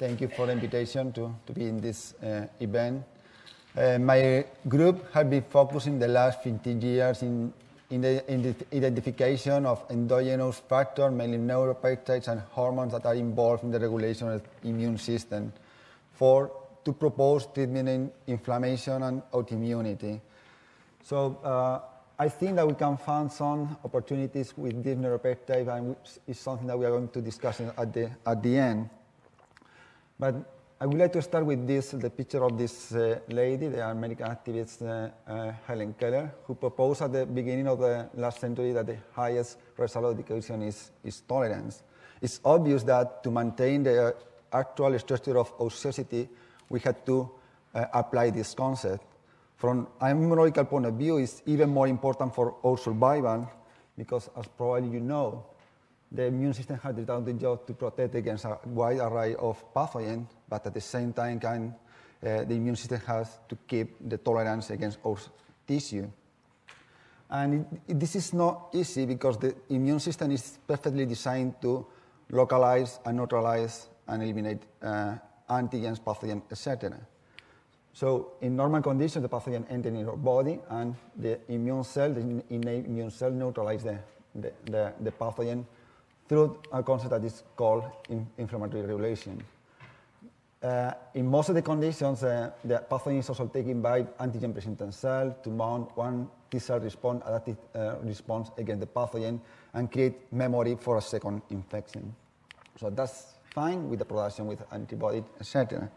Thank you for the invitation to, to be in this uh, event. Uh, my group has been focusing the last 15 years in, in the, in the identification of endogenous factors, mainly neuropeptides and hormones that are involved in the regulation of the immune system, for to propose treatment in inflammation and autoimmunity. So uh, I think that we can find some opportunities with this neuropeptide, and it's something that we are going to discuss at the, at the end. But I would like to start with this, the picture of this uh, lady, the American activist uh, uh, Helen Keller, who proposed at the beginning of the last century that the highest result of education is, is tolerance. It's obvious that to maintain the actual structure of society, we had to uh, apply this concept. From an immunological point of view, it's even more important for our survival because, as probably you know, the immune system has the job to protect against a wide array of pathogens, but at the same time, can, uh, the immune system has to keep the tolerance against our tissue. And it, this is not easy because the immune system is perfectly designed to localize and neutralize and eliminate uh, antigens, pathogens, etc. So in normal conditions, the pathogen enters in your body, and the immune cell, the innate immune cell, neutralize the, the, the, the pathogen through a concept that is called in inflammatory regulation. Uh, in most of the conditions, uh, the pathogen is also taken by antigen-presenting cell to mount one T-cell response, adaptive uh, response against the pathogen, and create memory for a second infection. So that's fine with the production with antibody, etc.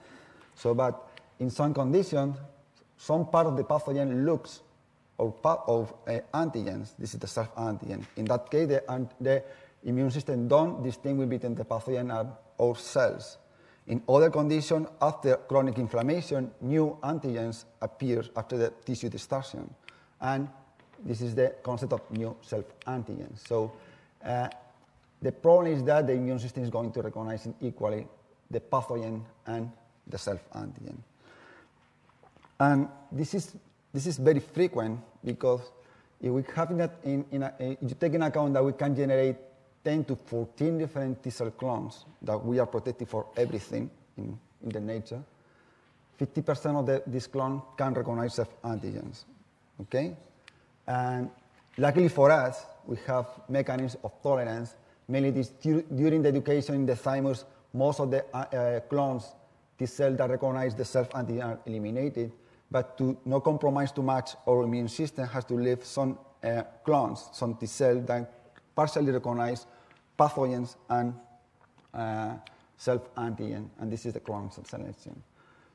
So, but in some conditions, some part of the pathogen looks or part of uh, antigens. This is the self-antigen. In that case, the, the immune system don't distinguish between the pathogen and our cells. In other conditions, after chronic inflammation, new antigens appear after the tissue destruction. And this is the concept of new self-antigens. So uh, the problem is that the immune system is going to recognize equally the pathogen and the self-antigen. And this is, this is very frequent because if we have that in, in a, you take into account that we can generate 10 to 14 different T cell clones that we are protected for everything in, in the nature, 50% of the, this clone can recognize self-antigens, okay? And luckily for us, we have mechanisms of tolerance, mainly this, during the education in the thymus, most of the uh, uh, clones, T cells that recognize the self-antigen are eliminated, but to not compromise too much our immune system has to leave some uh, clones, some T cells that partially recognize pathogens and uh, self-antigen, and this is the clone selection.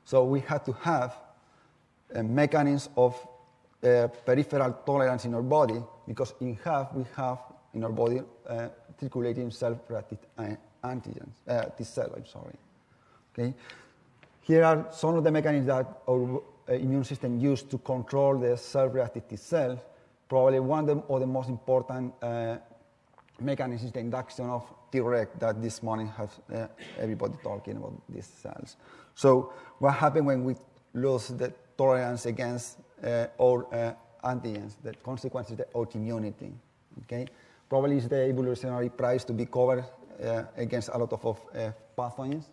So we had to have a mechanism of uh, peripheral tolerance in our body because in half we have in our body uh, circulating self-reactive uh, antigens, uh, T cell, I'm sorry. Okay? Here are some of the mechanisms that our uh, immune system used to control the self-reactive T cells. Probably one of the, of the most important uh, mechanism is the induction of Treg that this morning has uh, everybody talking about these cells. So what happens when we lose the tolerance against uh, all uh, antigens? The consequence is the autoimmunity. Okay, probably is the evolutionary price to be covered uh, against a lot of, of uh, pathogens.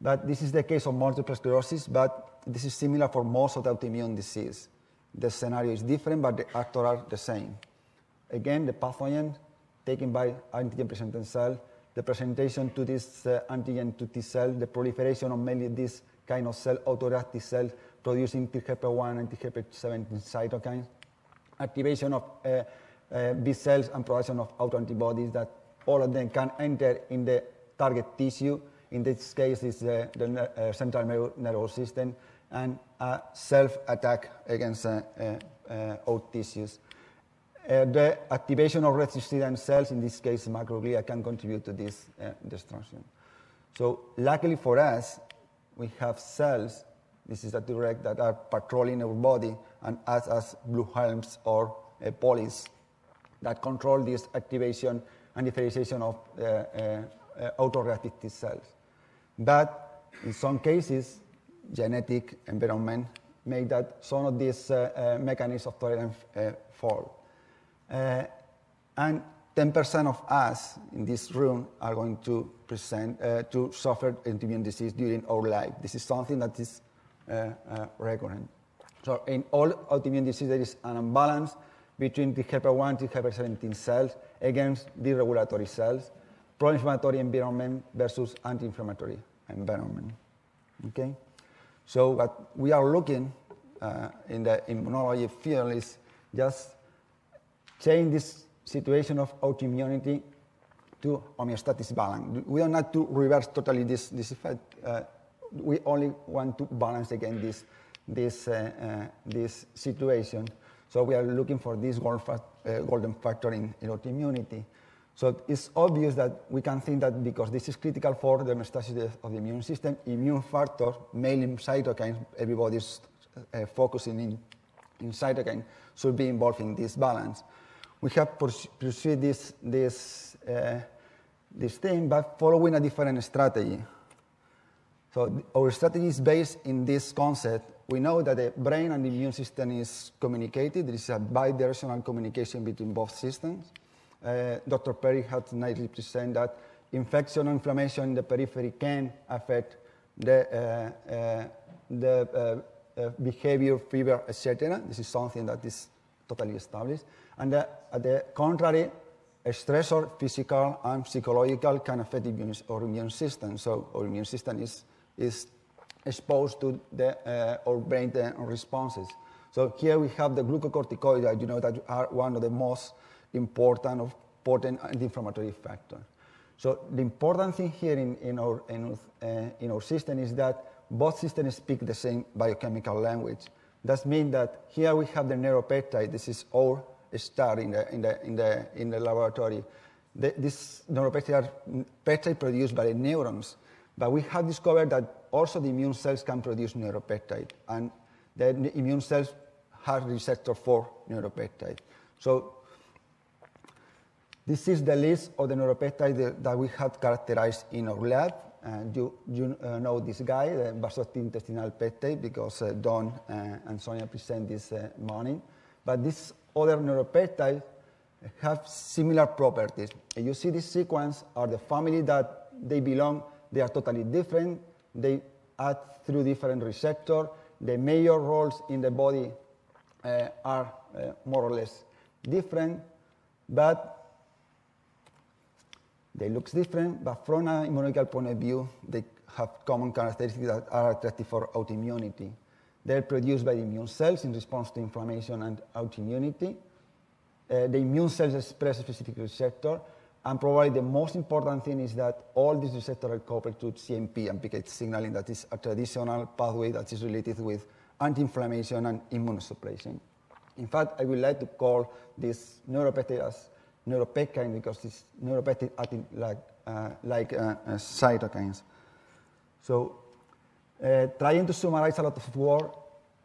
But this is the case of multiple sclerosis, but this is similar for most of the autoimmune disease. The scenario is different, but the actors are the same. Again, the pathogen taken by antigen-presenting cell, the presentation to this uh, antigen to T cell, the proliferation of mainly this kind of cell, autoreactive cell, producing TGP1 and TGP17 cytokines, activation of uh, uh, B cells and production of autoantibodies that all of them can enter in the target tissue. In this case, it's the, the uh, central nervous system and a self-attack against uh, uh, our tissues. Uh, the activation of resistant cells, in this case macroglia, can contribute to this uh, destruction. So luckily for us, we have cells, this is a Treg, that are patrolling our body and act as blue helms or uh, police that control this activation and differentiation of uh, uh, uh, autoreactive T cells. But in some cases, genetic environment make that some of these mechanisms of tolerance fall. Uh, and 10% of us in this room are going to present uh, to suffer autoimmune disease during our life. This is something that is uh, uh, recurrent. So in all autoimmune disease, there is an imbalance between the helper 1 and helper 17 cells against the regulatory cells, pro-inflammatory environment versus anti-inflammatory environment. Okay? So what we are looking uh, in the immunology field is just change this situation of autoimmunity to homeostatic balance. We don't have to reverse totally this, this effect. Uh, we only want to balance again this, this, uh, uh, this situation. So we are looking for this gold fa uh, golden factor in, in autoimmunity. So it's obvious that we can think that because this is critical for the homeostasis of the immune system, immune factor, mainly cytokines, everybody's uh, focusing in, in cytokine, should be involved in this balance. We have pursued this, this, uh, this thing, but following a different strategy. So our strategy is based in this concept. We know that the brain and the immune system is communicated. There is a bidirectional communication between both systems. Uh, Dr. Perry had nicely presented that infection or inflammation in the periphery can affect the, uh, uh, the uh, uh, behavior, fever, etc. This is something that is totally established. And at the contrary, stressor, physical and psychological, can affect immune, immune system. So our immune system is is exposed to the, uh, our brain responses. So here we have the glucocorticoids, you know, that are one of the most important of potent anti-inflammatory factors. So the important thing here in, in, our, in, uh, in our system is that both systems speak the same biochemical language. That means that here we have the neuropeptide. This is our star in the, in the, in the, in the laboratory. The, this neuropeptide are peptide produced by the neurons. But we have discovered that also the immune cells can produce neuropeptide, and the immune cells have receptor for neuropeptide. So this is the list of the neuropeptides that we have characterized in our lab. And you, you uh, know this guy, the vasointestinal peptide, because uh, Don uh, and Sonia present this uh, morning. But these other neuropeptides have similar properties. And you see this sequence are the family that they belong they are totally different. They act through different receptors. The major roles in the body uh, are uh, more or less different, but they look different, but from an immunological point of view, they have common characteristics that are attractive for autoimmunity. They're produced by the immune cells in response to inflammation and autoimmunity. Uh, the immune cells express a specific receptor, and probably the most important thing is that all these receptors are coupled to CMP and PK signaling, that is a traditional pathway that is related with anti-inflammation and immunosuppression. In fact, I would like to call this neuropeptide as because it's neuropeptide acting like, uh, like uh, uh, cytokines. So, uh, trying to summarize a lot of work,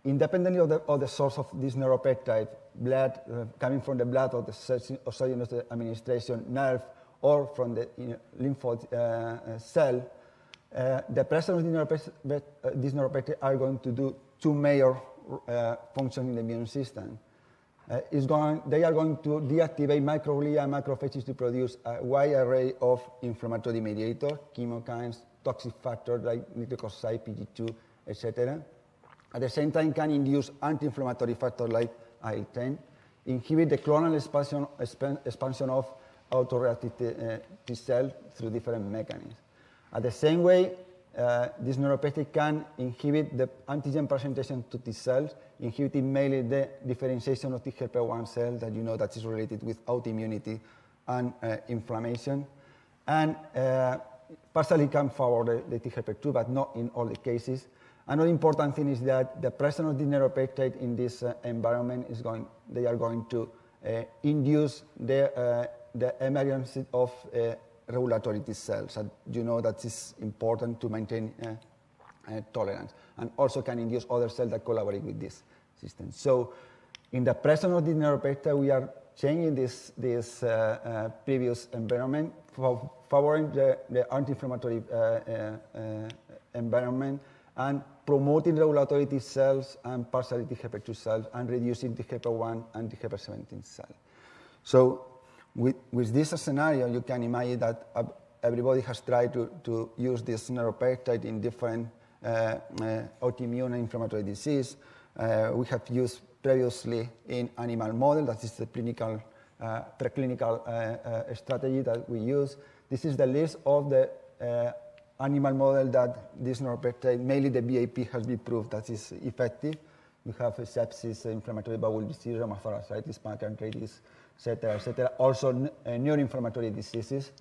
independently of the, of the source of this neuropeptide, blood uh, coming from the blood or the exogenous administration nerve or from the you know, lymphoid uh, uh, cell, uh, the presence of these neuropeptides, uh, are going to do two major functions in the immune system. is going, they are going to deactivate microglia and macrophages to produce a wide array of inflammatory mediators, chemokines, toxic factors like glucocorticoid, PG2, etc. At the same time, can induce anti-inflammatory factors like IL-10, inhibit the clonal expansion, expansion of autoreactive T, uh, T cell through different mechanisms. At the same way, uh, this neuropeptide can inhibit the antigen presentation to T cells, inhibiting mainly the differentiation of T helper 1 cells that you know that is related with autoimmunity and uh, inflammation. And uh, partially can favor the, the T helper 2, but not in all the cases. Another important thing is that the presence of the neuropeptide in this uh, environment is going, they are going to uh, induce the, uh, the emergence of uh, regulatory T cells. And you know that is important to maintain uh, uh, tolerance. And also can induce other cells that collaborate with this system. So in the presence of the neuropeptide, we are changing this, this previous environment, favoring the, the anti-inflammatory environment and promoting regulatory T cells and partially T helper 2 cells and reducing T helper 1 and T helper 17 cells. So with, with this scenario, you can imagine that everybody has tried to, to use this neuropeptide in different uh, uh, autoimmune and inflammatory disease. Uh, we have used previously in animal model, that is the clinical, uh, preclinical uh, uh, strategy that we use. This is the list of the animal model that this neuropeptide, mainly the BAP, has been proved that is effective. We have sepsis, inflammatory bowel disease, rheumatoid pancreatitis, etc., etc. Also, uh, neuroinflammatory diseases,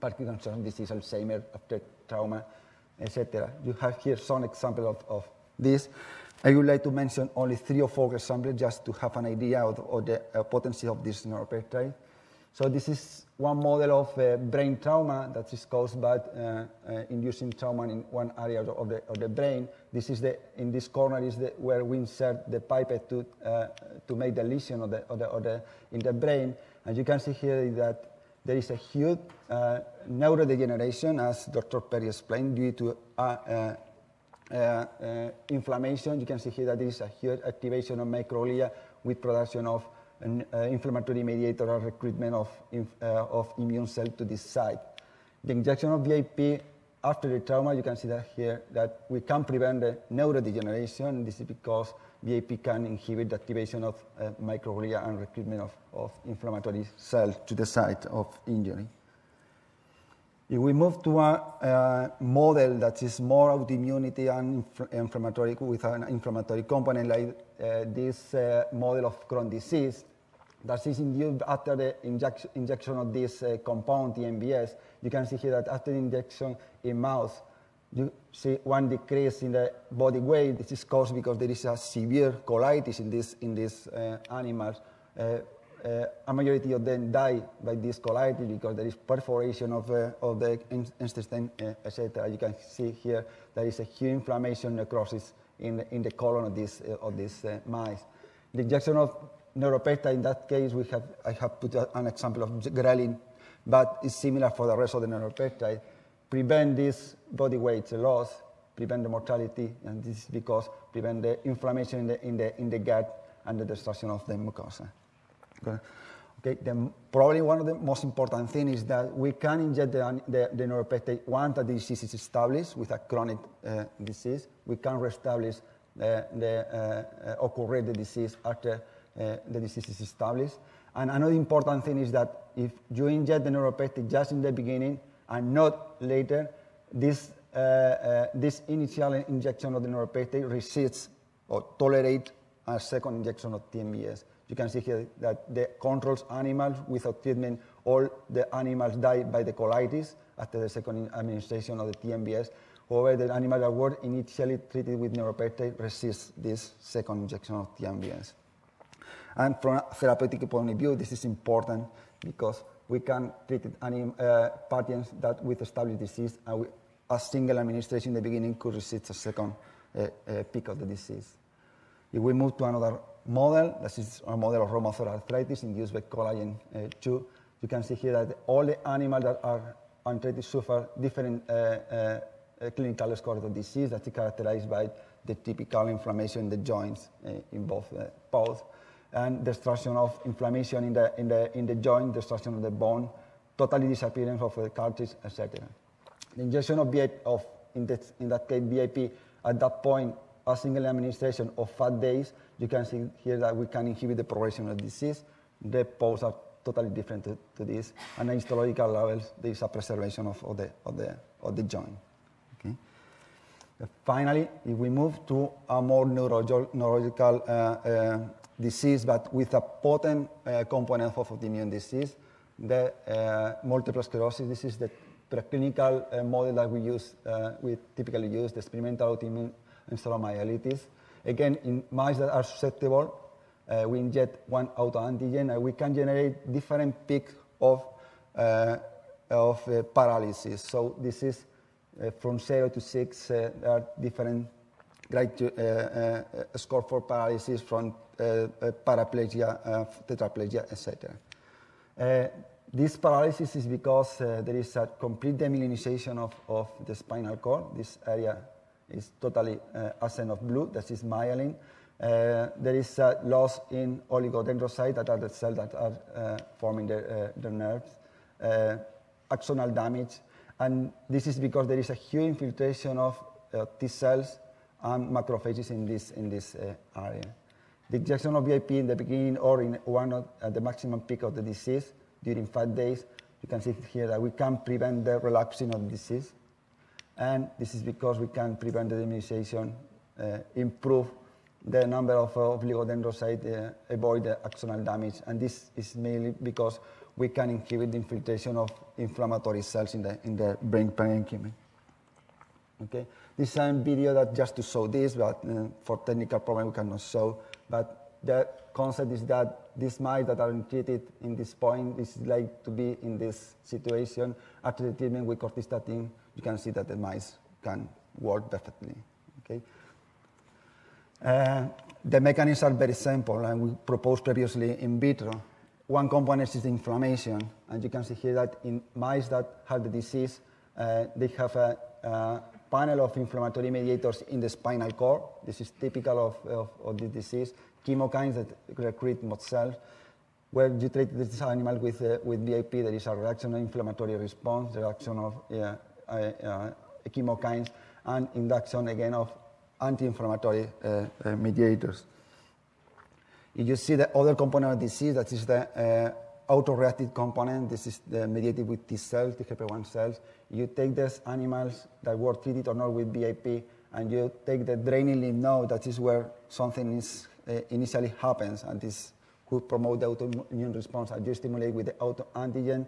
Parkinson's disease, Alzheimer after trauma, etc. You have here some example of, of this. I would like to mention only three or four examples just to have an idea of, of the uh, potency of this neuropeptide. So this is one model of uh, brain trauma that is caused by uh, uh, inducing trauma in one area of the, of the brain. This is the, in this corner is the, where we insert the pipette to, uh, to make the lesion of the, of the, of the, in the brain. And you can see here that there is a huge uh, neurodegeneration, as Dr. Perry explained, due to inflammation. You can see here that there is a huge activation of microglia with production of an uh, inflammatory mediator or recruitment of, uh, of immune cell to this site. The injection of VIP after the trauma, you can see that here, that we can prevent the neurodegeneration. This is because VIP can inhibit the activation of uh, microglia and recruitment of, of inflammatory cells to the site of injury. If we move to a, a model that is more autoimmunity and infl inflammatory with an inflammatory component like uh, this uh, model of Crohn's disease, that is induced after the injection, injection of this uh, compound, TMBS. You can see here that after injection in mouse, you see one decrease in the body weight. This is caused because there is a severe colitis in, this, in these uh, animals. Uh, uh, a majority of them die by this colitis because there is perforation of, uh, of the intestine, uh, etc. You can see here there is a huge inflammation necrosis in the, in the colon of, this, of these mice. The injection of neuropeptide, in that case, we have, I have put an example of ghrelin, but it's similar for the rest of the neuropeptide. Prevent this body weight loss, prevent the mortality, and this is because prevent the inflammation in the, in the, in the gut and the destruction of the mucosa. Okay. Okay, the, probably one of the most important things is that we can inject the, the, the neuropeptide once the disease is established with a chronic uh, disease. We can reestablish uh, the uh, the disease after uh, the disease is established. And another important thing is that if you inject the neuropeptide just in the beginning and not later, this, uh, uh, this initial injection of the neuropeptide resists or tolerate a second injection of TMBS. You can see here that the controls animals without treatment, all the animals die by the colitis after the second administration of the TMBS. However, the animals that were initially treated with neuropeptide resist this second injection of TMBS. And from a therapeutic point of view, this is important because we can treat uh, patients that with established disease, and a single administration in the beginning could resist a second uh, uh, peak of the disease. If we move to another model, this is a model of rheumatoid arthritis induced by collagen uh, 2, you can see here that all the animals that are untreated suffer different uh, uh, clinical scores of disease that is characterized by the typical inflammation in the joints in both paws and destruction of inflammation in the, in the, in the joint, destruction of the bone, totally disappearance of the cartilage, etc. The injection of, BIP, of in, this, in that case, BIP at that point, a single administration of five days, you can see here that we can inhibit the progression of disease. The pose are totally different to, to this. And at histological levels, there is a preservation of, of, the, of, the, of the joint. Okay? Finally, if we move to a more neurological uh, uh, disease, but with a potent uh, component of autoimmune disease. The uh, multiple sclerosis, this is the preclinical uh, model that we use, uh, we typically use, the experimental autoimmune encephalomyelitis. Again, in mice that are susceptible, uh, we inject one autoantigen and we can generate different peaks of, uh, of paralysis. So this is from zero to six, there are different grade score for paralysis from uh, uh, paraplegia, uh, tetraplegia, etc. this paralysis is because there is a complete demyelinization of, of the spinal cord. This area is totally uh, absent of blue. That is myelin. uh, there is a loss in oligodendrocyte that are the cells that are uh, forming the, uh, the nerves, uh, axonal damage, and this is because there is a huge infiltration of uh, T cells and macrophages in this, in this area. The injection of VIP in the beginning or in one of, at the maximum peak of the disease during five days, you can see here that we can prevent the relapsing of the disease. And this is because we can prevent the immunization, improve the number of uh, oligodendrocytes uh, avoid the axonal damage. And this is mainly because we can inhibit the infiltration of inflammatory cells in the, in the brain parenchyma. Okay, this is a video that just to show this, but uh, for technical problem we cannot show. But the concept is that these mice that are treated in this point is like to be in this situation. After the treatment with cortistatin, you can see that the mice can work perfectly. Okay. Uh, the mechanisms are very simple, and we proposed previously in vitro. One component is the inflammation, and you can see here that in mice that have the disease, uh, they have a, a, panel of inflammatory mediators in the spinal cord. This is typical of, of, of this disease. Chemokines that recruit mod cells. When you treat this animal with, uh, with VIP, there is a reaction of inflammatory response, the reaction of uh, chemokines, and induction again of anti-inflammatory uh, uh, mediators. If you see the other component of disease, that is the uh, autoreactive component. This is the mediated with T cells, T helper 1 cells. You take these animals that were treated or not with VIP, and you take the draining lymph node, that is where something is, uh, initially happens, and this could promote the autoimmune response. And you stimulate with the autoantigen.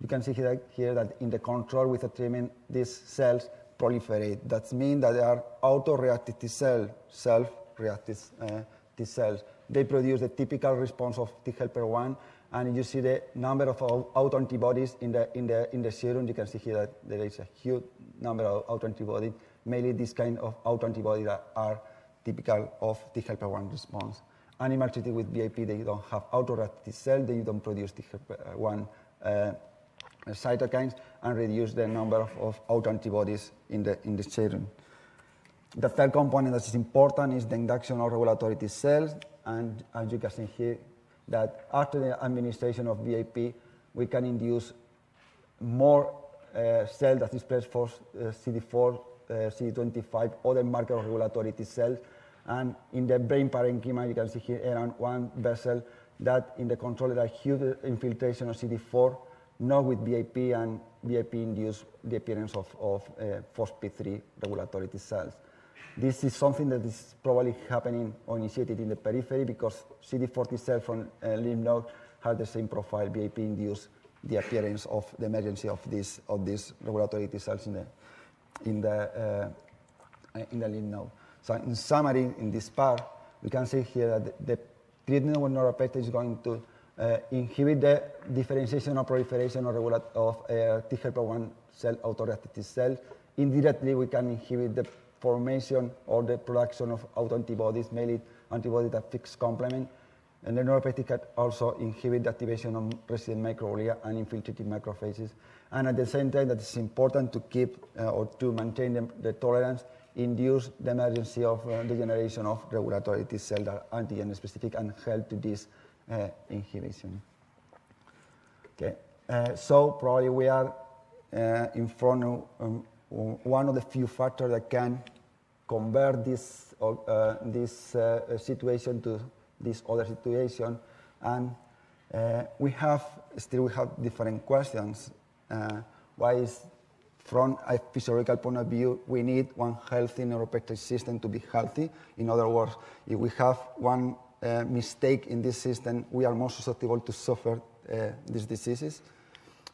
You can see here, that in the control with the treatment, these cells proliferate. That means that they are autoreactive T cells, self-reactive uh, T cells. They produce the typical response of T helper 1, and you see the number of autoantibodies in the, in, the, in the serum. You can see here that there is a huge number of autoantibodies, mainly this kind of autoantibodies that are typical of T helper 1 response. Animals treated with VIP, they don't have autoreactive cells, they don't produce T helper 1 uh, cytokines and reduce the number of, of autoantibodies in the, in the serum. The third component that is important is the induction of regulatory T cells, and as you can see here, that after the administration of VIP, we can induce more uh, cells that express for uh, CD4, uh, CD25, other marker of regulatory T cells, and in the brain parenchyma, you can see here around one vessel that in the control there huge infiltration of CD4 not with VIP, and VIP induce the appearance of, of uh, FOXP3 regulatory T cells. This is something that is probably happening or initiated in the periphery because CD40 cells from uh, lymph node have the same profile. VIP induce the appearance of the emergency of these of these regulatory T cells in the in the uh, in the lymph node. So in summary, in this part, we can see here that the, the treatment with neuropeptide is going to uh, inhibit the differentiation or proliferation of, of uh, T helper 1 cell autoreactive T cells. Indirectly, we can inhibit the formation or the production of autoantibodies, mainly antibodies that fix complement. And the neuropeptide can also inhibit the activation of resident microglia and infiltrating macrophages. And at the same time, that it's important to keep uh, or to maintain the, the, tolerance, induce the emergency of uh, degeneration of regulatory T cells that are antigen specific and help to this inhibition. Okay, uh, so probably we are uh, in front of um, one of the few factors that can convert this, uh, this uh, situation to this other situation. And uh, we have, still we have different questions. why is, from a physiological point of view, we need one healthy neuropeptide system to be healthy. In other words, if we have one uh, mistake in this system, we are more susceptible to suffer uh, these diseases.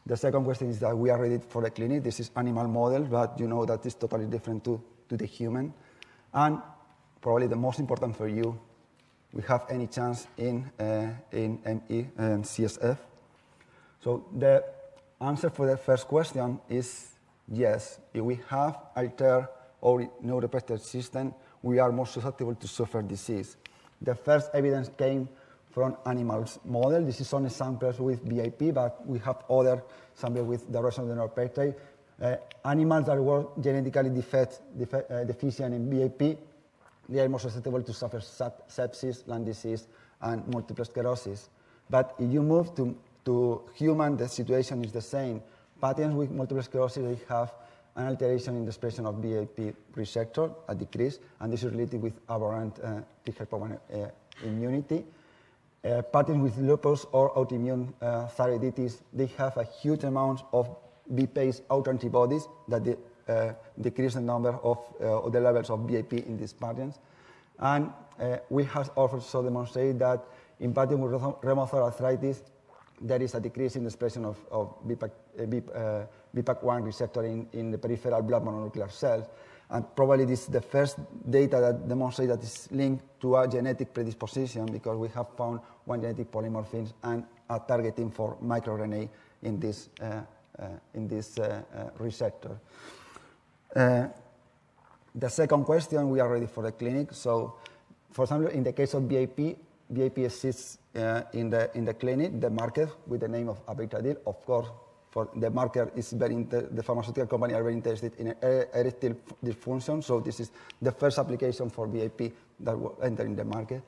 The second question is that we are ready for the clinic. This is animal model, but you know that is totally different to, to the human. And probably the most important for you, we have any chance in, uh, in ME and CSF. So the answer for the first question is yes. If we have altered our neuropeptide system, we are more susceptible to suffer disease. The first evidence came from animals model. This is some samples with VIP, but we have other samples with the rest of the neuropeptide. Uh, animals that were genetically defect, uh, deficient in VIP, they are more susceptible to suffer sepsis, lung disease, and multiple sclerosis. But if you move to, to human, the situation is the same. Patients with multiple sclerosis, they have an alteration in the expression of BAP receptor, a decrease, and this is related with aberrant uh, T helper 1 uh, immunity. Uh, patients with lupus or autoimmune uh, thyroiditis, they have a huge amount of BPase autoantibodies that they, uh, decrease the number of uh, the levels of BAP in these patients. And uh, we have also demonstrated that in patients with rheumatoid arthritis, there is a decrease in the expression of, of BPAC, BPAC1 receptor in, in the peripheral blood mononuclear cells. And probably this is the first data that demonstrates that it's linked to a genetic predisposition because we have found one genetic polymorphism and a targeting for microRNA in this, uh, uh, in this uh, uh, receptor. Uh, the second question, we are ready for the clinic. So, for example, in the case of BAP, BAP exists uh, in, the, in the clinic, the market with the name of abitadil. Of course, for the marker is very the pharmaceutical company are very interested in erectile dysfunction. So this is the first application for BAP that will enter in the market.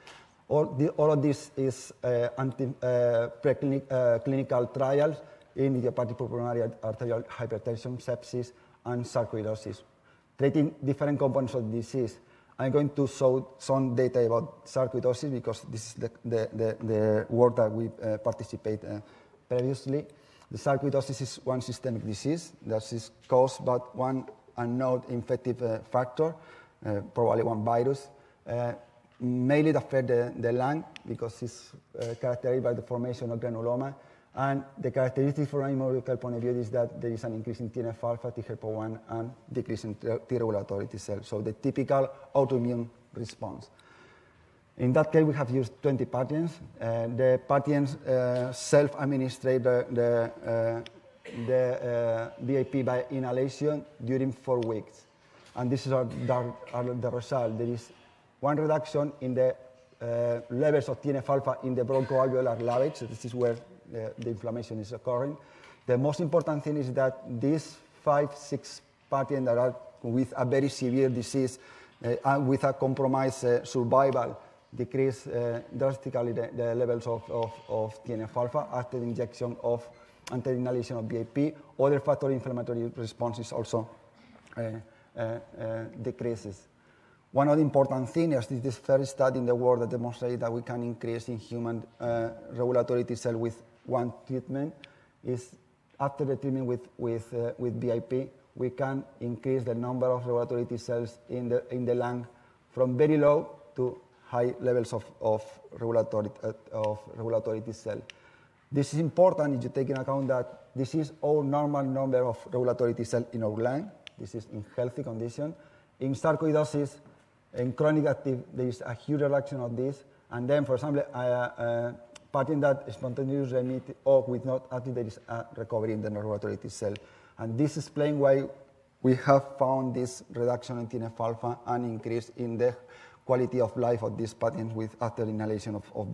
All, the, all of this is uh, anti, uh, preclinical uh, clinical trials in idiopathic pulmonary arterial hypertension, sepsis, and sarcoidosis, treating different components of disease. I'm going to show some data about sarcoidosis because this is the, the, the, the work that we uh, uh, previously. The sarcoidosis is one systemic disease that is caused by one unknown infective uh, factor, uh, probably one virus. Uh, mainly it affects the, the lung because it's uh, characterized by the formation of granuloma and the characteristic from molecular point of view is that there is an increase in TNF alpha, T helper 1, and decrease in T regulatory T cells. So the typical autoimmune response. In that case, we have used 20 patients. Uh, the patients uh, self-administrate the, the, uh, the BAP uh, by inhalation during four weeks. And this is our, our, the result. There is one reduction in the uh, levels of TNF alpha in the bronchoalveolar lavage. So this is where the, the inflammation is occurring. The most important thing is that these five, six patients that are with a very severe disease uh, and with a compromised uh, survival decrease uh, drastically the, the, levels of, of, of TNF alpha after the injection of after inhalation of BAP. Other factor inflammatory responses also uh, decreases. One of the important things is this first study in the world that demonstrated that we can increase in human regulatory T cell with one treatment is after the treatment with, with, uh, with BIP, we can increase the number of regulatory T cells in the, in the lung from very low to high levels of, of, regulatory, uh, of regulatory T cell. This is important if you take into account that this is all normal number of regulatory T cell in our lung. This is in healthy condition. In sarcoidosis, in chronic active, there is a huge reduction of this. And then, for example, uh, uh patient that spontaneous remit or with not active, there is a recovery in the regulatory T cell. And this explains why we have found this reduction in TNF alpha and increase in the quality of life of these patients with after inhalation of, of.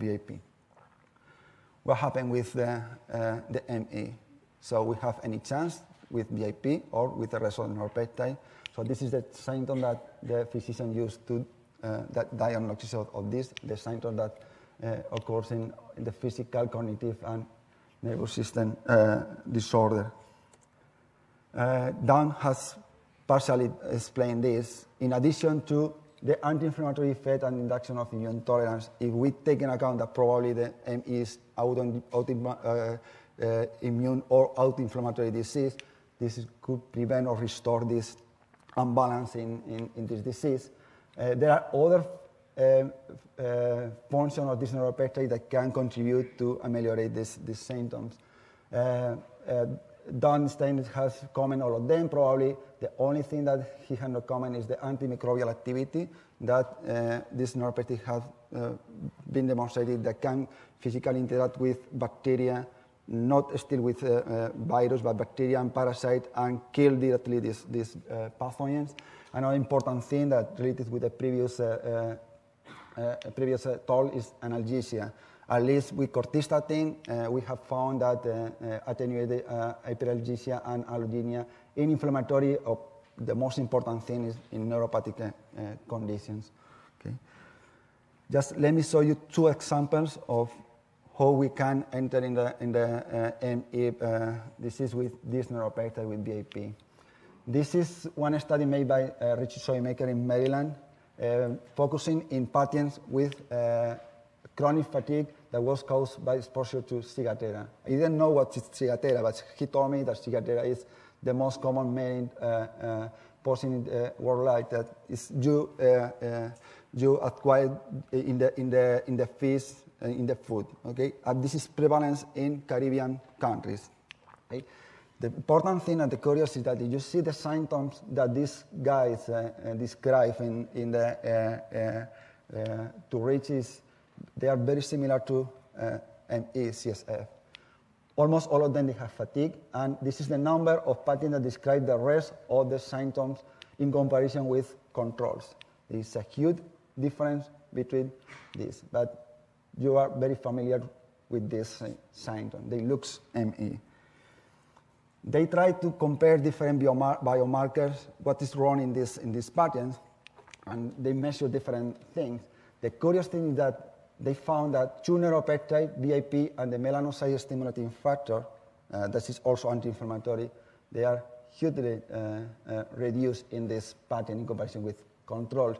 What happened with the, uh, the ME? So we have any chance with BAP or with the the neuropeptide. So this is the symptom that the physician used to uh, that diagnosis of, of this, the symptom that uh, occurs in, in, the physical, cognitive, and nervous system uh, disorder. Uh, Dan has partially explained this. In addition to the anti-inflammatory effect and induction of immune tolerance, if we take into account that probably the M is auto, auto uh, uh, immune or autoinflammatory disease, this is, could prevent or restore this imbalance in, in, in this disease. Uh, there are other uh, uh, function of this neuropeptide that can contribute to ameliorate this, these symptoms. Uh, uh, Don Stein has commented all of them. Probably the only thing that he has not commented is the antimicrobial activity that uh, this neuropeptide has uh, been demonstrated that can physically interact with bacteria, not still with uh, uh virus, but bacteria and parasite, and kill directly these, these pathogens. Another important thing that related with the previous uh, previous uh, told is analgesia. At least with cortistatin, uh, we have found that attenuated hyperalgesia and allodynia in inflammatory, or the most important thing is in neuropathic conditions. Okay. Just let me show you two examples of how we can enter in the, in the uh, ME uh, disease with this neuropeptide with BAP. This is one study made by uh, Richie Soymaker in Maryland, uh, focusing in patients with uh, chronic fatigue that was caused by exposure to ciguatera. I didn't know what is ciguatera, but he told me that ciguatera is the most common main uh, uh, poison in the worldwide that is you, uh, uh, acquired in the, in the, in the fish, uh, in the food, okay? And this is prevalence in Caribbean countries, okay? The important thing and the curious is that you see the symptoms that these guys uh, uh, describe in, in the, to Richie's, they are very similar to uh, ME-CSF. Almost all of them, they have fatigue, and this is the number of patients that describe the rest of the symptoms in comparison with controls. There is a huge difference between these, but you are very familiar with this uh, symptom. They look ME. They try to compare different biomarkers, what is wrong in, this, in these patients, and they measure different things. The curious thing is that they found that two neuropeptide, BAP, and the melanocyte stimulating factor, uh, that is also anti-inflammatory, they are hugely uh, uh, reduced in this pattern in comparison with controls.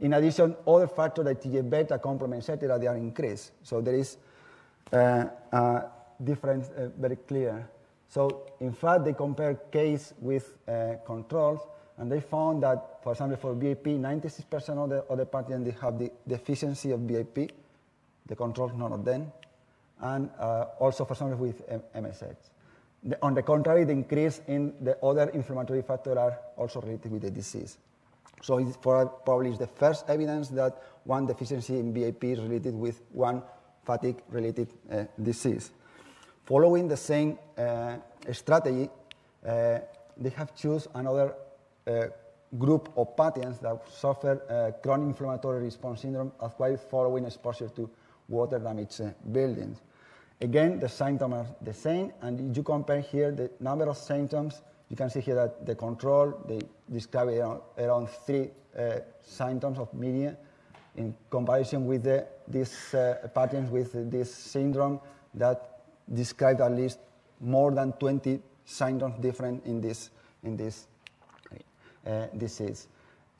In addition, other factors like TGF-beta, complement, etc., they are increased. So there is uh, a difference uh, very clear. So in fact, they compare case with uh, controls, and they found that, for example, for BAP, 96% of the, of the patients they have the deficiency of BAP, the controls, none of them, and uh, also for some with MSH. The, on the contrary, the increase in the other inflammatory factors are also related with the disease. So it's for, probably the first evidence that one deficiency in BAP is related with one fatigue-related uh, disease. Following the same uh, strategy, uh, they have chosen another uh, group of patients that suffer uh, chronic inflammatory response syndrome acquired following exposure to water damaged buildings. Again, the symptoms are the same, and you compare here the number of symptoms. You can see here that the control, they describe around, around three uh, symptoms of media in comparison with the, these uh, patients with this syndrome that describe at least more than 20 symptoms different in this, in this uh, disease.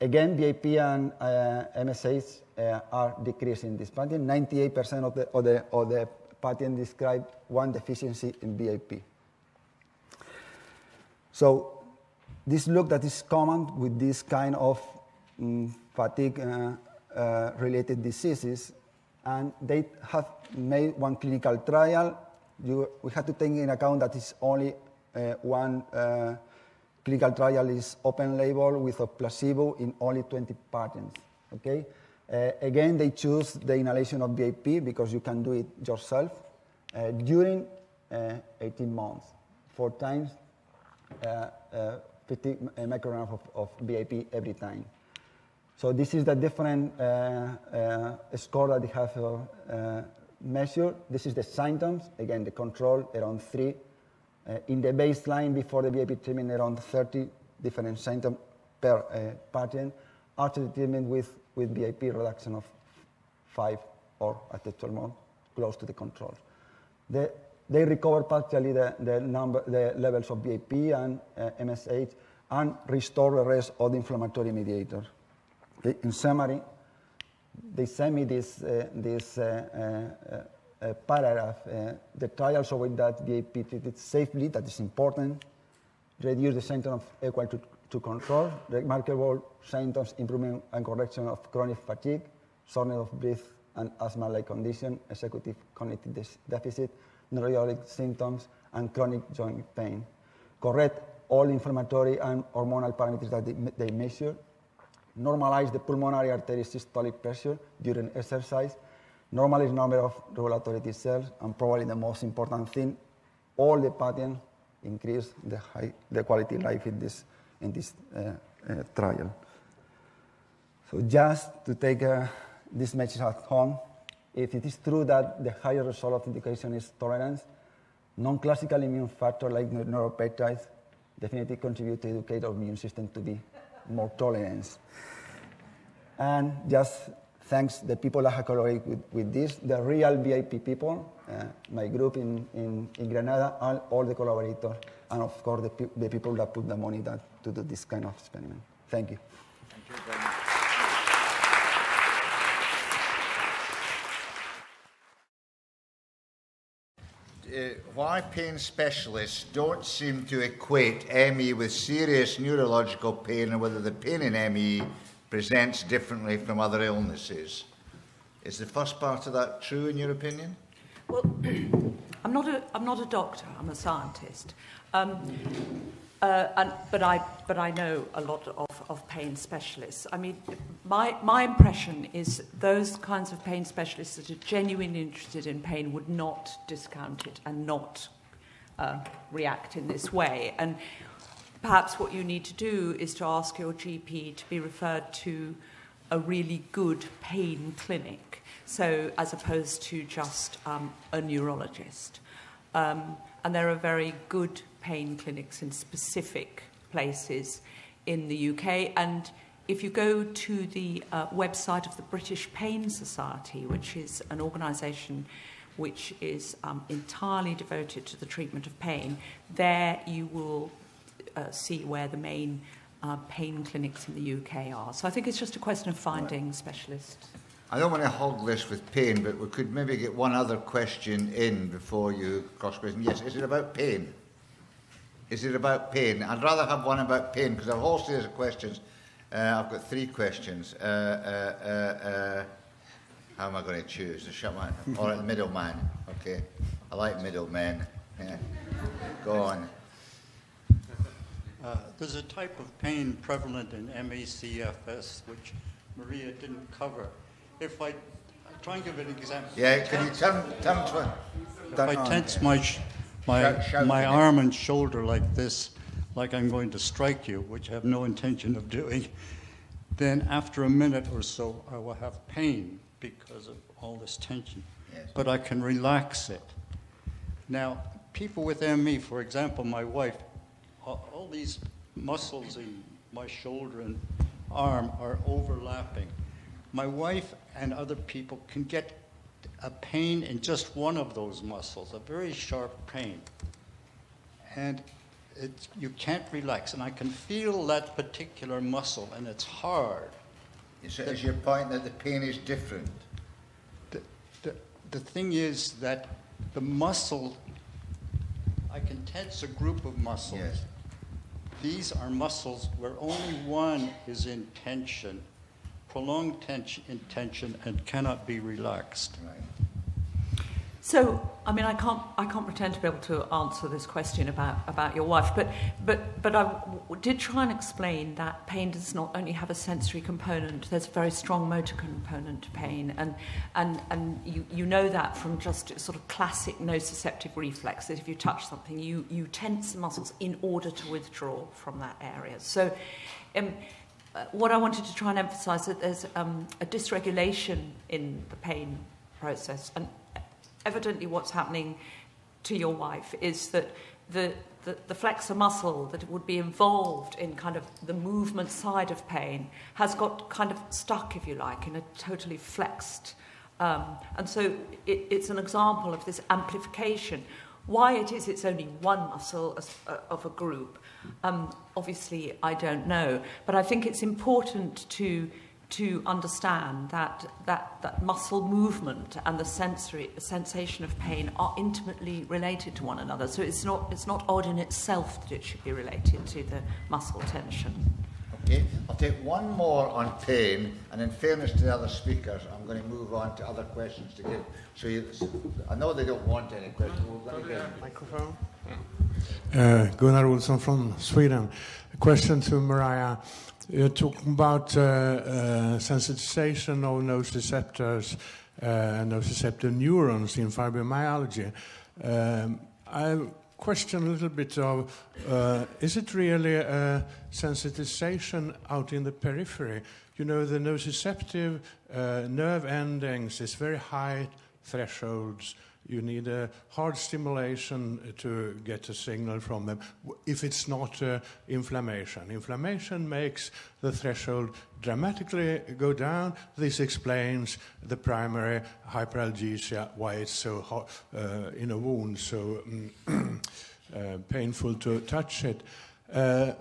Again, BAP and uh, MSH uh, are decreasing in this pattern. 98% of the, of the, of the pattern describe one deficiency in BAP. So this look that is common with this kind of um, fatigue uh, uh, related diseases, and they have made one clinical trial. You, we have to take in account that it's only uh, one uh, clinical trial is open label with a placebo in only 20 patients. Okay? Uh, again, they choose the inhalation of BAP because you can do it yourself uh, during uh, 18 months, four times, uh, uh, 50 micrograms of, of, BAP every time. So this is the different uh, score that they have measured. This is the symptoms. Again, the control around three in the baseline before the BAP treatment, around 30 different symptoms per uh, patient. After the treatment with, with BAP, reduction of five or at the 12 months, close to the control. The, they recover partially the, the, number, the levels of BAP and uh, MSH and restore the rest of the inflammatory mediators. In summary, they send me this, uh, this uh, uh, uh, paragraph, uh, the trial showing that BAP treated safely, that is important, reduce the symptoms of equal to, to control, remarkable symptoms, improvement and correction of chronic fatigue, shortness of breath and asthma-like condition, executive cognitive deficit, neurologic symptoms, and chronic joint pain. Correct all inflammatory and hormonal parameters that they, they measure, normalize the pulmonary artery systolic pressure during exercise, normalized number of regulatory cells, and probably the most important thing, all the patients increase the, high, the quality of life in this, in this uh, uh, trial. So just to take uh, this message at home, if it is true that the higher result of indication is tolerance, non-classical immune factor like neuropeptides definitely contribute to educate our immune system to be more tolerant. And just thanks the people that have collaborated with, with this, the real VIP people, uh, my group in, in, in Granada, all, all the collaborators, and of course the, pe- the people that put the money that, to do this kind of experiment. Thank you. Thank you very much. Uh, why pain specialists don't seem to equate ME with serious neurological pain and whether the pain in ME presents differently from other illnesses. Is the first part of that true in your opinion? Well, I'm not a, I'm not a doctor, I'm a scientist. Um, uh, and, but, I, but I know a lot of, of pain specialists. I mean, my, my impression is those kinds of pain specialists that are genuinely interested in pain would not discount it and not uh, react in this way. And perhaps what you need to do is to ask your GP to be referred to a really good pain clinic, so as opposed to just um, a neurologist. Um, and there are very good pain clinics in specific places in the UK. And if you go to the uh, website of the British Pain Society, which is an organisation which is um, entirely devoted to the treatment of pain, there you will uh, see where the main uh, pain clinics in the UK are. So I think it's just a question of finding right. specialists. I don't want to hog this with pain, but we could maybe get one other question in before you cross question. Yes, is it about pain? Is it about pain? I'd rather have one about pain because I have a whole series of questions. Uh, I've got three questions. Uh, uh, uh, uh how am I going to choose? The shut man or the middleman? Okay, I like middlemen. Yeah. Go on. Uh, there's a type of pain prevalent in ME/CFS which Maria didn't cover if I try and give an example. Yeah, can you tell, tell to If I tense my, my, shout, shout my arm and shoulder like this, like I'm going to strike you, which I have no intention of doing, then after a minute or so, I will have pain because of all this tension. Yes. But I can relax it. Now, people with ME, for example, my wife, all, all these muscles in my shoulder and arm are overlapping. My wife and other people can get a pain in just one of those muscles, a very sharp pain. And it, you can't relax. And I can feel that particular muscle, and it's hard. So is your point that the pain is different? The, the, the thing is that the muscle, I can tense a group of muscles. Yes. These are muscles where only one is in tension prolonged tension, in tension and cannot be relaxed. Right. So, I mean, I can't, I can't pretend to be able to answer this question about, about your wife, but, but, but I w- did try and explain that pain does not only have a sensory component, there's a very strong motor component to pain, and, and, and you, you know that from just sort of classic nociceptive reflex, that if you touch something, you, you tense the muscles in order to withdraw from that area. So, um, uh, what I wanted to try and emphasize is that there's um, a dysregulation in the pain process, and evidently what's happening to your wife is that the, the, the flexor muscle that would be involved in kind of the movement side of pain has got kind of stuck, if you like, in a totally flexed. Um, and so it, it's an example of this amplification. Why it is it's only one muscle as, uh, of a group Um, obviously, I don't know, but I think it's important to to understand that, that, that muscle movement and the sensory sensation of pain are intimately related to one another. So it's not, it's not odd in itself that it should be related to the muscle tension. Okay, I'll take one more on pain, and in fairness to the other speakers, I'm going to move on to other questions to give. So you, I know they don't want any questions. We're going to get microphone. Uh, Gunnar Olsson from Sweden. A question to Maria. You're talking about uh, uh, sensitization of nociceptors, uh, nociceptor neurons in fibromyalgia. Um, I question a little bit of uh, is it really a sensitization out in the periphery? You know, the nociceptive uh, nerve endings is very high thresholds You need a hard stimulation to get a signal from them if it's not uh, inflammation. Inflammation makes the threshold dramatically go down. This explains the primary hyperalgesia, why it's so hot uh, in a wound, so um, uh, painful to touch it. Uh,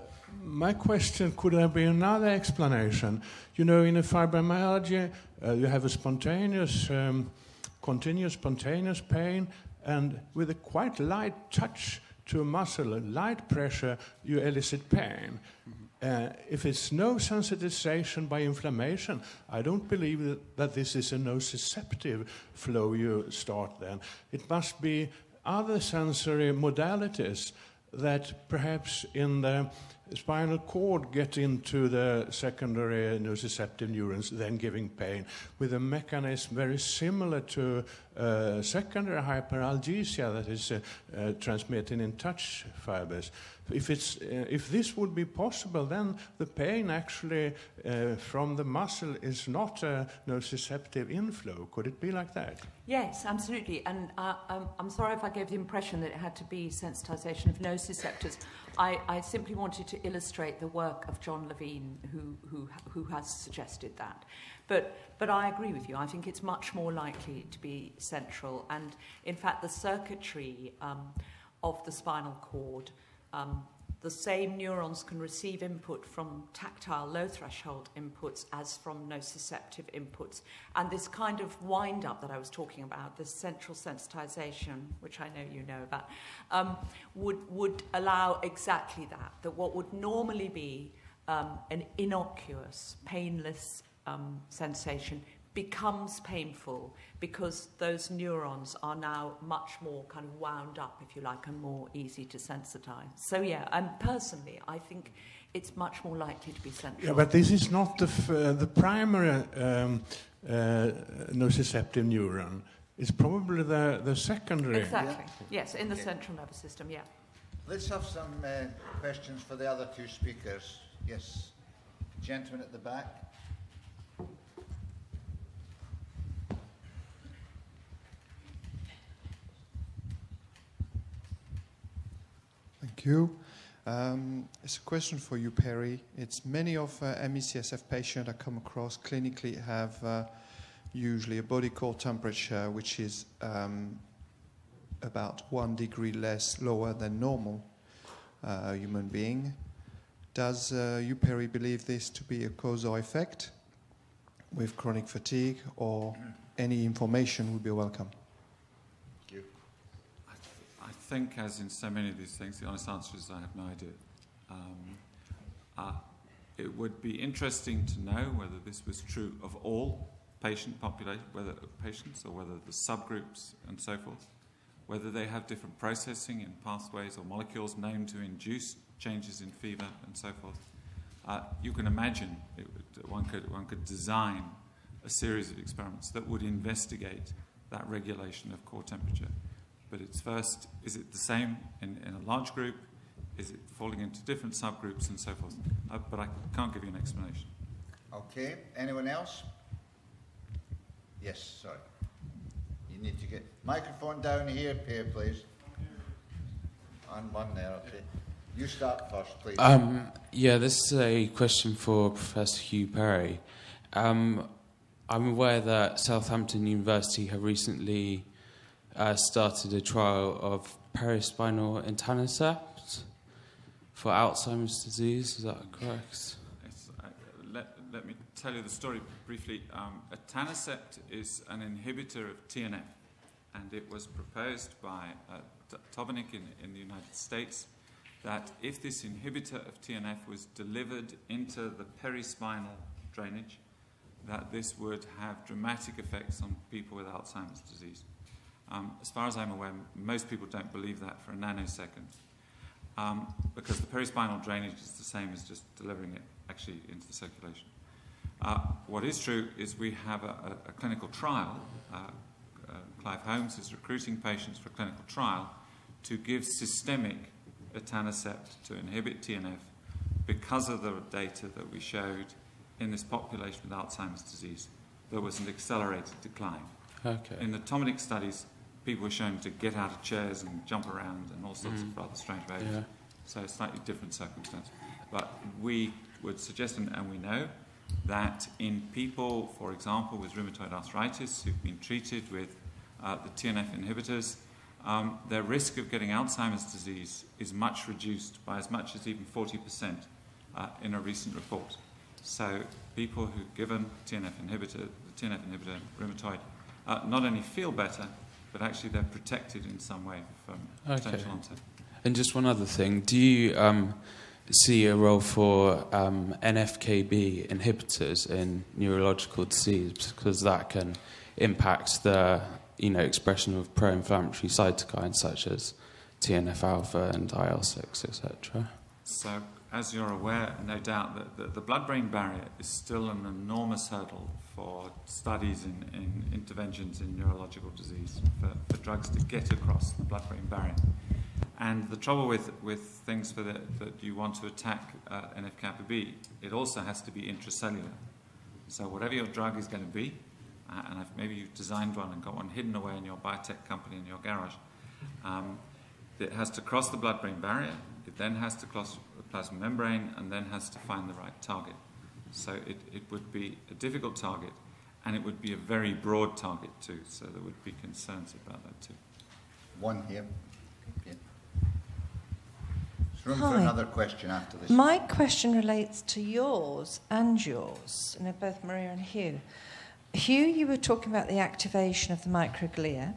my question could there be another explanation? You know, in a fibromyalgia, uh, you have a spontaneous, um, continuous spontaneous pain, and with a quite light touch to a muscle, a light pressure, you elicit pain. Uh, if it's no sensitization by inflammation, I don't believe that, that this is a nociceptive flow you start then. It must be other sensory modalities that perhaps in the spinal cord get into the secondary nociceptive neurons, then giving pain, with a mechanism very similar to uh, secondary hyperalgesia that is uh, uh, transmitted in touch fibers. If, it's, uh, if this would be possible, then the pain actually uh, from the muscle is not a nociceptive inflow. Could it be like that? Yes, absolutely. And uh, I'm, I'm sorry if I gave the impression that it had to be sensitization of nociceptors. I, I simply wanted to illustrate the work of John Levine, who, who, who has suggested that. But, but I agree with you. I think it's much more likely to be central. And in fact, the circuitry um, of the spinal cord um, the same neurons can receive input from tactile low threshold inputs as from nociceptive inputs. And this kind of wind up that I was talking about, this central sensitization, which I know you know about, um, would, would allow exactly that, that what would normally be um, an innocuous, painless um, sensation becomes painful because those neurons are now much more kind of wound up, if you like, and more easy to sensitize. So, yeah, and personally, I think it's much more likely to be central. Yeah, but this is not the, uh, the primary um, uh, nociceptive neuron. It's probably the, the secondary. Exactly. Yeah. Yes, in the central nervous system, yeah. Let's have some uh, questions for the other two speakers. Yes, gentleman at the back. Thank you. Um, it's a question for you, Perry. It's many of uh, ME/CSF patients I come across clinically have uh, usually a body core temperature which is um, about one degree less lower than normal uh, human being. Does uh, you, Perry, believe this to be a causal effect with chronic fatigue, or any information would be welcome? Think, as in so many of these things, the honest answer is I have no idea. Um, uh, it would be interesting to know whether this was true of all patient population, whether patients or whether the subgroups and so forth, whether they have different processing in pathways or molecules known to induce changes in fever and so forth. Uh, you can imagine it, one, could, one could design a series of experiments that would investigate that regulation of core temperature. But it's first, is it the same in, in a large group? Is it falling into different subgroups and so forth? Uh, but I can't give you an explanation. Okay. Anyone else? Yes, sorry. You need to get microphone down here, Pierre, please. On one there, okay. You start first, please. Um, yeah, this is a question for Professor Hugh Perry. Um, I'm aware that Southampton University have recently uh, started a trial of paraspinal etanercept for Alzheimer's disease. Is that correct? Uh, let, let me tell you the story briefly. Um, etanercept is an inhibitor of TNF, and it was proposed by uh, in, in the United States that if this inhibitor of TNF was delivered into the perispinal drainage, that this would have dramatic effects on people with Alzheimer's disease. Um, as far as I'm aware, most people don't believe that for a nanosecond um, because the perispinal drainage is the same as just delivering it actually into the circulation. Uh, what is true is we have a, a, clinical trial. Uh, uh, Clive Holmes is recruiting patients for a clinical trial to give systemic etanercept to inhibit TNF because of the data that we showed in this population with Alzheimer's disease. There was an accelerated decline. Okay. In the Tobinick studies, people were shown to get out of chairs and jump around and all sorts mm. of rather strange behaviours. Yeah. So slightly different circumstance. But we would suggest, and, and we know, that in people, for example, with rheumatoid arthritis who've been treated with uh, the TNF inhibitors, um, their risk of getting Alzheimer's disease is much reduced by as much as even 40% uh, in a recent report. So people who've given TNF inhibitor, the TNF inhibitor rheumatoid, uh, not only feel better, but actually they're protected in some way from okay. potential onset. And just one other thing, do you um, see a role for um, NFKB inhibitors in neurological disease because that can impact the you know expression of pro-inflammatory cytokines such as TNF alpha and IL six, etc. So, as you're aware, no doubt that the, the blood-brain barrier is still an enormous hurdle for studies in, in interventions in neurological disease for, for drugs to get across the blood-brain barrier. And the trouble with, with things the, that you want to attack uh, NF-kappa B, it also has to be intracellular. So whatever your drug is going to be, uh, and maybe you've designed one and got one hidden away in your biotech company in your garage, um, it has to cross the blood-brain barrier, it then has to cross the plasma membrane, and then has to find the right target. So it, it would be a difficult target, and it would be a very broad target too, so there would be concerns about that too. One here room Hi. for another question after this. My question relates to yours and yours, you know, both Maria and Hugh. Hugh, you were talking about the activation of the microglia.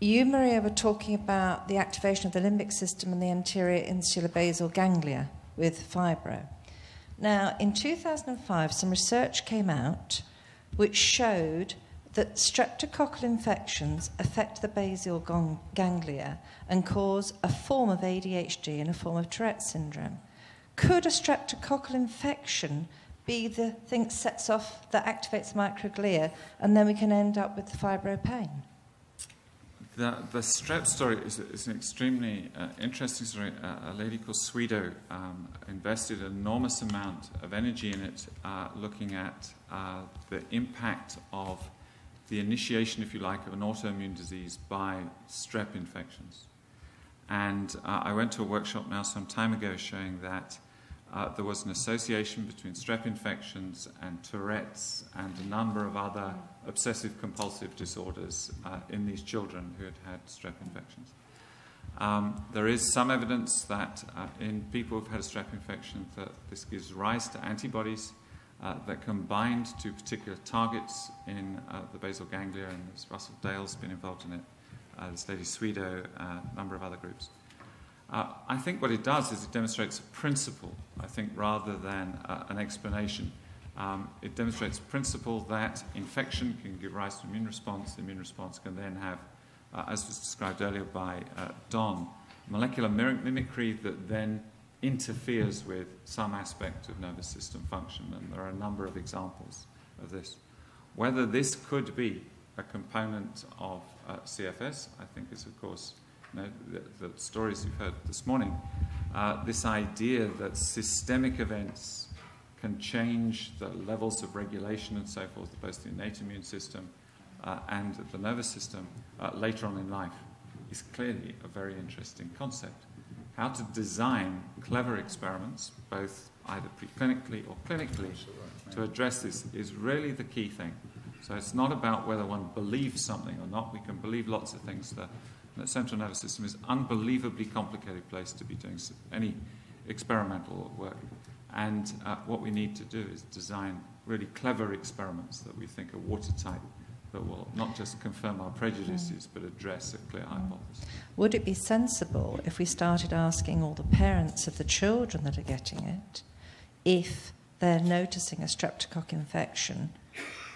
You, Maria, were talking about the activation of the limbic system and the anterior insular basal ganglia with fibro. Now, in 2005, some research came out which showed that streptococcal infections affect the basal ganglia and cause a form of ADHD and a form of Tourette syndrome. Could a streptococcal infection be the thing that sets off, that activates microglia, and then we can end up with fibro pain? The, the strep story is, is an extremely uh, interesting story. Uh, a lady called Swedo um, invested an enormous amount of energy in it, uh, looking at uh, the impact of the initiation, if you like, of an autoimmune disease by strep infections. And uh, I went to a workshop now some time ago showing that uh, there was an association between strep infections and Tourette's and a number of other obsessive compulsive disorders uh, in these children who had had strep infections. Um, there is some evidence that uh, in people who've had a strep infection that this gives rise to antibodies uh, that can bind to particular targets in uh, the basal ganglia, and Russell Dale's been involved in it, uh, this lady Swedo, a number of other groups. Uh, I think what it does is it demonstrates a principle, I think, rather than uh, an explanation. Um, it demonstrates a principle that infection can give rise to immune response. The immune response can then have, as was described earlier by Don, molecular mimicry that then interferes with some aspect of nervous system function, and there are a number of examples of this. Whether this could be a component of uh, CFS, I think is, of course, you know, the, the, stories you've heard this morning. Uh, this idea that systemic events can change the levels of regulation and so forth, both the innate immune system uh, and the nervous system uh, later on in life, is clearly a very interesting concept how to design clever experiments, both either preclinically or clinically, to address this is really the key thing. So it's not about whether one believes something or not. We can believe lots of things. The central nervous system is an unbelievably complicated place to be doing any experimental work. And uh, what we need to do is design really clever experiments that we think are watertight that will not just confirm our prejudices but address a clear hypothesis. Would it be sensible if we started asking all the parents of the children that are getting it if they're noticing a streptococcus infection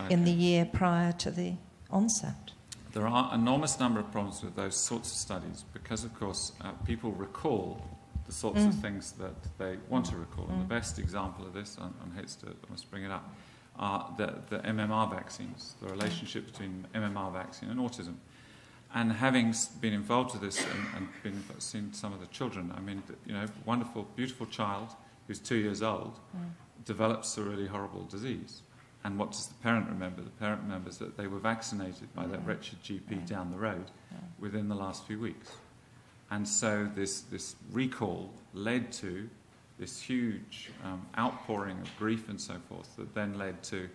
okay. in the year prior to the onset? There are an enormous number of problems with those sorts of studies because, of course, uh, people recall the sorts mm. of things that they want to recall. Mm. And the mm. best example of this, and, I hate to I must bring it up, are the, the MMR vaccines, the relationship between MMR vaccine and autism. And having been involved with this and, and been seen some of the children, I mean, you know, wonderful, beautiful child who's two years old mm. develops a really horrible disease. And what does the parent remember? The parent remembers that they were vaccinated by that wretched GP down the road within the last few weeks. And so this, this recall led to this huge um, outpouring of grief and so forth that then led to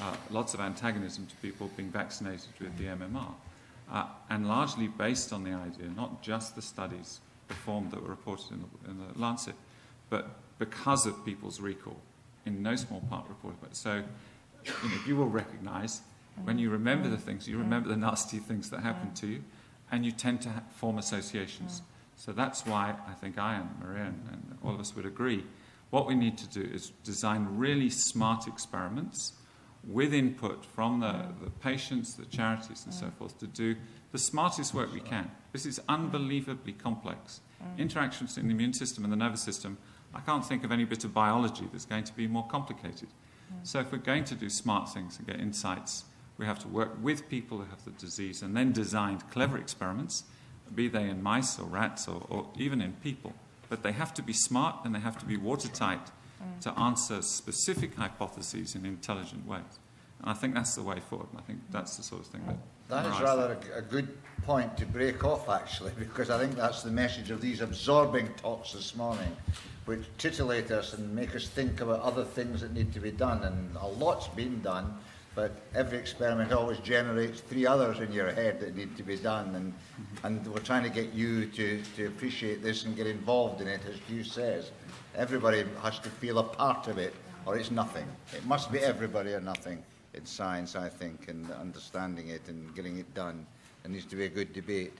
uh, lots of antagonism to people being vaccinated with the MMR. Uh, and largely based on the idea, not just the studies performed that were reported in the, in the Lancet, but because of people's recall, in no small part reported. But so, you, know, you will recognize when you remember the things, you remember the nasty things that happened to you, and you tend to form associations. So that's why I think I and Maria and, and all of us would agree. What we need to do is design really smart experiments with input from the, the patients, the charities, and so forth to do the smartest work we can. This is unbelievably complex. Interactions in the immune system and the nervous system, I can't think of any bit of biology that's going to be more complicated. So if we're going to do smart things and get insights, we have to work with people who have the disease and then design clever experiments, be they in mice or rats or, or even in people. But they have to be smart and they have to be watertight mm. to answer specific hypotheses in intelligent ways. And I think that's the way forward. And I think that's the sort of thing that. That is rather a, a, good point to break off, actually, because I think that's the message of these absorbing talks this morning, which titillate us and make us think about other things that need to be done. And a lot's been done, but every experiment always generates three others in your head that need to be done. And, mm-hmm. and we're trying to get you to, to appreciate this and get involved in it, as Hugh says. Everybody has to feel a part of it, or it's nothing. It must be everybody or nothing in science, I think, and understanding it and getting it done. There needs to be a good debate.